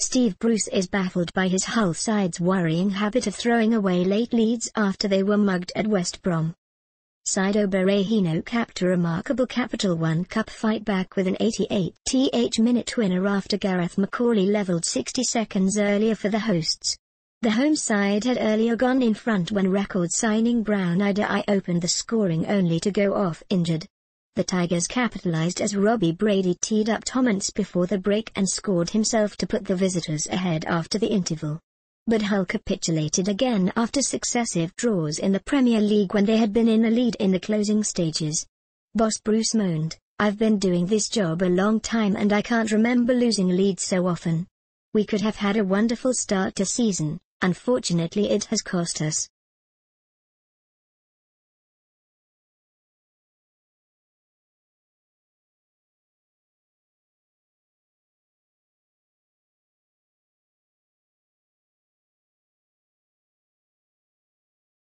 Steve Bruce is baffled by his Hull side's worrying habit of throwing away late leads after they were mugged at West Brom. Saido Berahino capped a remarkable Capital One Cup fight back with an 88th minute winner after Gareth McAuley levelled 60 seconds earlier for the hosts. The home side had earlier gone in front when record signing Brown Ideye opened the scoring only to go off injured. The Tigers capitalized as Robbie Brady teed up Tom Ince before the break and scored himself to put the visitors ahead after the interval. But Hull capitulated again after successive draws in the Premier League when they had been in the lead in the closing stages. Boss Bruce moaned, I've been doing this job a long time and I can't remember losing leads so often. We could have had a wonderful start to season, Unfortunately it has cost us.